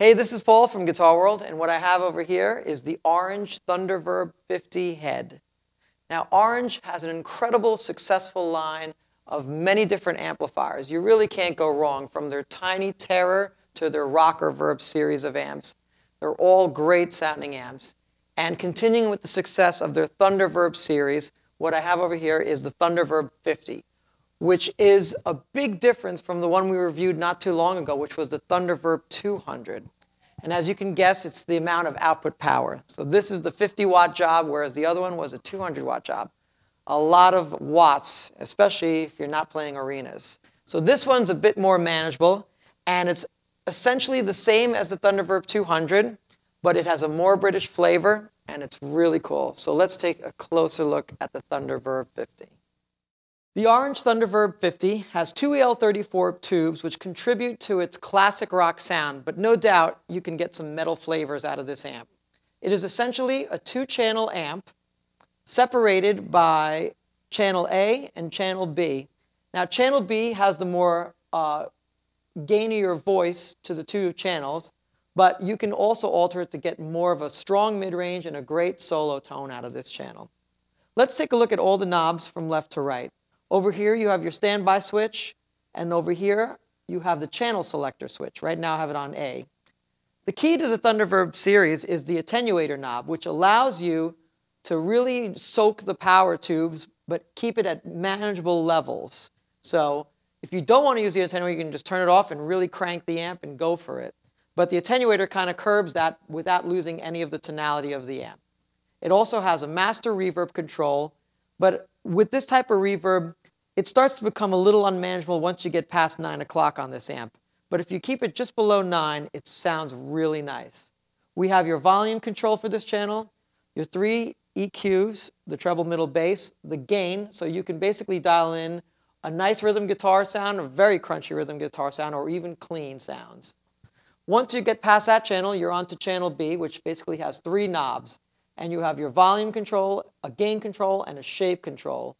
Hey, this is Paul from Guitar World, and what I have over here is the Orange Thunderverb 50 head. Now, Orange has an incredible successful line of many different amplifiers. You really can't go wrong from their Tiny Terror to their Rockerverb series of amps. They're all great sounding amps. And continuing with the success of their Thunderverb series, what I have over here is the Thunderverb 50 which is a big difference from the one we reviewed not too long ago, which was the Thunderverb 200. And as you can guess, it's the amount of output power. So this is the 50 watt job, whereas the other one was a 200 watt job. A lot of watts, especially if you're not playing arenas. So this one's a bit more manageable, and it's essentially the same as the Thunderverb 200, but it has a more British flavor, and it's really cool. So let's take a closer look at the Thunderverb 50. The Orange Thunderverb 50 has two EL34 tubes which contribute to its classic rock sound, but no doubt you can get some metal flavors out of this amp. It is essentially a two-channel amp separated by channel A and channel B. Now channel B has the more uh, gainier voice to the two channels, but you can also alter it to get more of a strong mid-range and a great solo tone out of this channel. Let's take a look at all the knobs from left to right. Over here, you have your standby switch, and over here, you have the channel selector switch. Right now, I have it on A. The key to the Thunderverb series is the attenuator knob, which allows you to really soak the power tubes, but keep it at manageable levels. So if you don't want to use the attenuator, you can just turn it off and really crank the amp and go for it. But the attenuator kind of curbs that without losing any of the tonality of the amp. It also has a master reverb control, but with this type of reverb, it starts to become a little unmanageable once you get past 9 o'clock on this amp. But if you keep it just below 9, it sounds really nice. We have your volume control for this channel, your three EQs, the treble, middle, bass, the gain, so you can basically dial in a nice rhythm guitar sound, a very crunchy rhythm guitar sound, or even clean sounds. Once you get past that channel, you're on to channel B, which basically has three knobs. And you have your volume control, a gain control, and a shape control.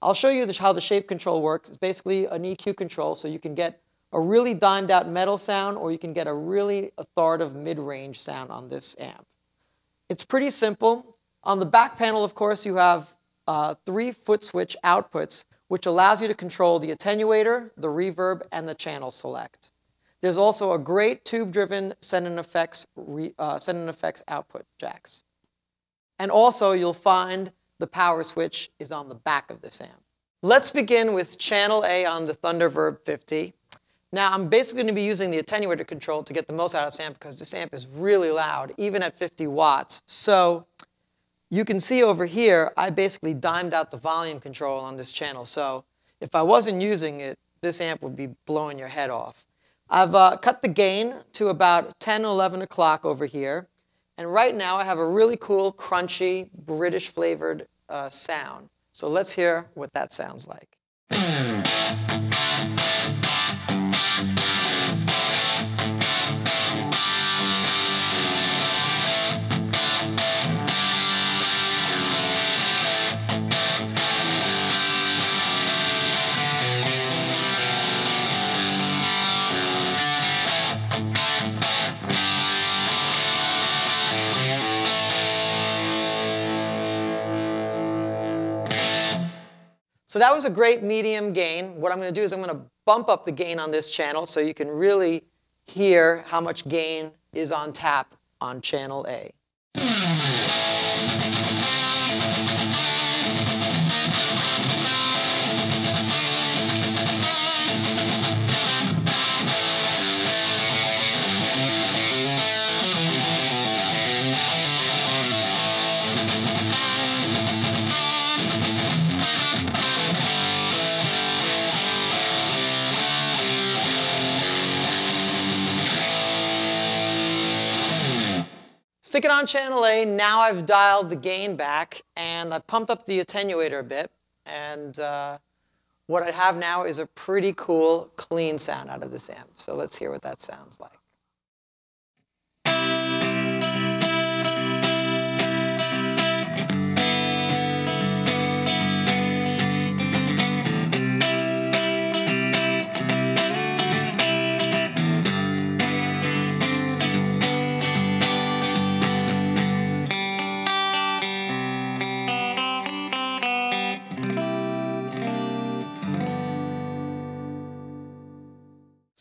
I'll show you how the shape control works. It's basically an EQ control, so you can get a really dimed out metal sound or you can get a really authoritative mid-range sound on this amp. It's pretty simple. On the back panel, of course, you have uh, three foot switch outputs, which allows you to control the attenuator, the reverb, and the channel select. There's also a great tube-driven send effects, uh, send effects output jacks. And also, you'll find the power switch is on the back of this amp. Let's begin with channel A on the Thunderverb 50. Now I'm basically going to be using the attenuator control to get the most out of this amp because this amp is really loud, even at 50 watts. So you can see over here, I basically dimed out the volume control on this channel. So if I wasn't using it, this amp would be blowing your head off. I've uh, cut the gain to about 10, 11 o'clock over here. And right now I have a really cool, crunchy, British flavored uh, sound. So let's hear what that sounds like. So that was a great medium gain. What I'm going to do is I'm going to bump up the gain on this channel so you can really hear how much gain is on tap on channel A. Stick it on channel A. Now I've dialed the gain back and I pumped up the attenuator a bit. And uh, what I have now is a pretty cool, clean sound out of this amp. So let's hear what that sounds like.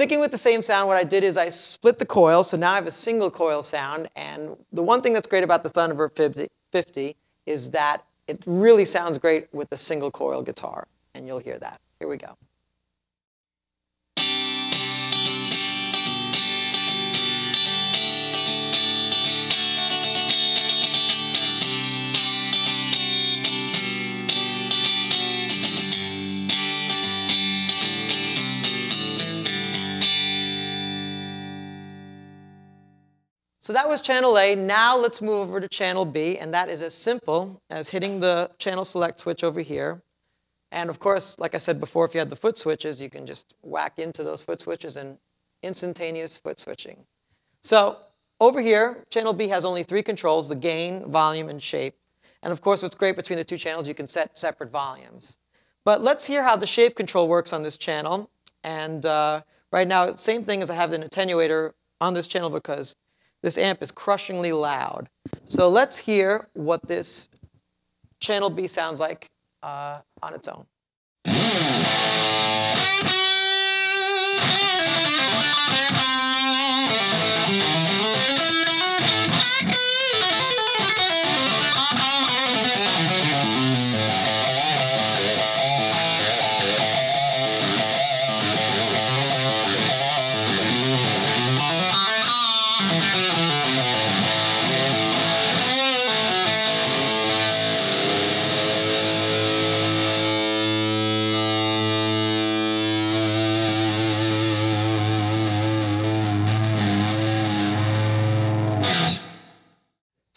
Sticking with the same sound, what I did is I split the coil, so now I have a single coil sound. And the one thing that's great about the Thunderverb 50 is that it really sounds great with a single coil guitar, and you'll hear that. Here we go. So that was channel A. Now let's move over to channel B, and that is as simple as hitting the channel select switch over here. And of course, like I said before, if you had the foot switches, you can just whack into those foot switches and instantaneous foot switching. So over here, channel B has only three controls, the gain, volume, and shape. And of course, what's great between the two channels, you can set separate volumes. But let's hear how the shape control works on this channel. And uh, right now, same thing as I have an attenuator on this channel because this amp is crushingly loud. So let's hear what this channel B sounds like uh, on its own.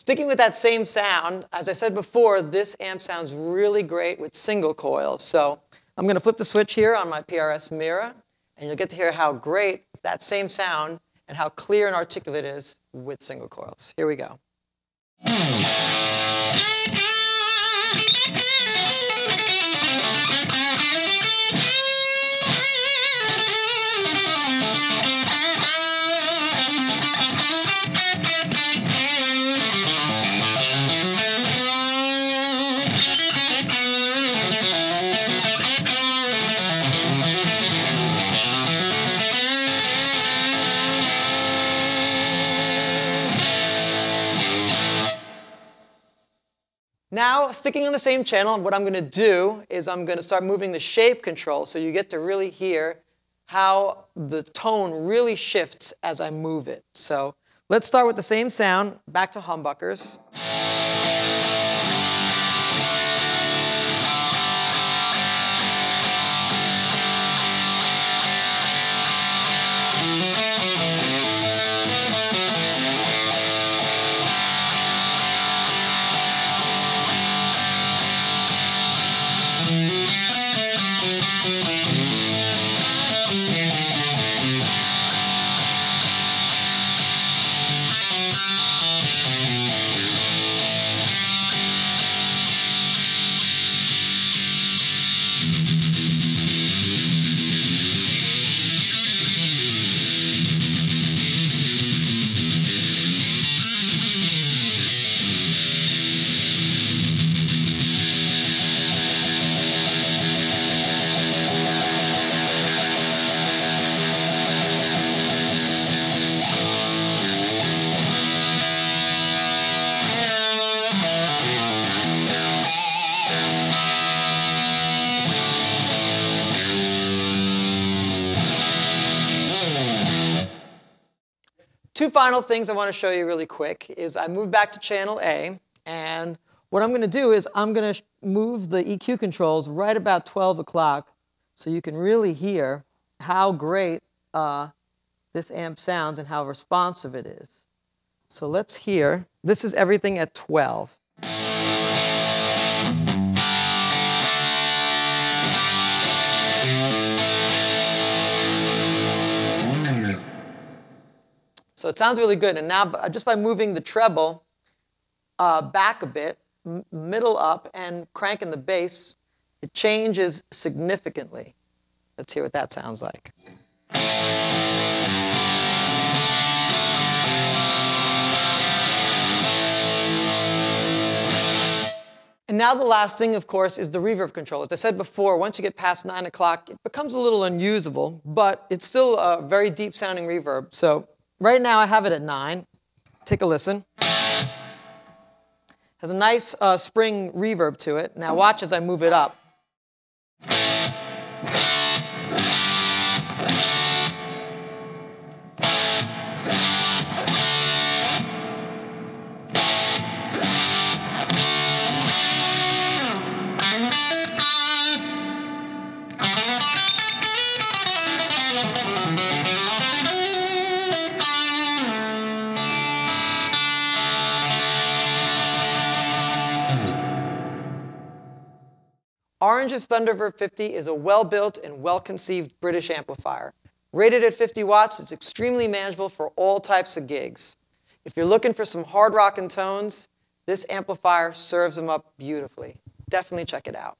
Sticking with that same sound, as I said before, this amp sounds really great with single coils. So I'm going to flip the switch here on my PRS Mira, and you'll get to hear how great that same sound and how clear and articulate it is with single coils. Here we go. Now, sticking on the same channel, what I'm going to do is I'm going to start moving the shape control so you get to really hear how the tone really shifts as I move it. So let's start with the same sound, back to humbuckers. Two final things I want to show you really quick is I move back to channel A, and what I'm going to do is I'm going to move the EQ controls right about 12 o'clock so you can really hear how great uh, this amp sounds and how responsive it is. So let's hear. This is everything at 12. So it sounds really good. And now, just by moving the treble uh, back a bit, middle up, and cranking the bass, it changes significantly. Let's hear what that sounds like. And now the last thing, of course, is the reverb control. As I said before, once you get past 9 o'clock, it becomes a little unusable, but it's still a very deep sounding reverb. So right now I have it at 9. Take a listen. Has a nice uh, spring reverb to it. Now watch as I move it up. Orange's Thunderverb 50 is a well-built and well-conceived British amplifier. Rated at 50 watts, it's extremely manageable for all types of gigs. If you're looking for some hard rockin' tones, this amplifier serves them up beautifully. Definitely check it out.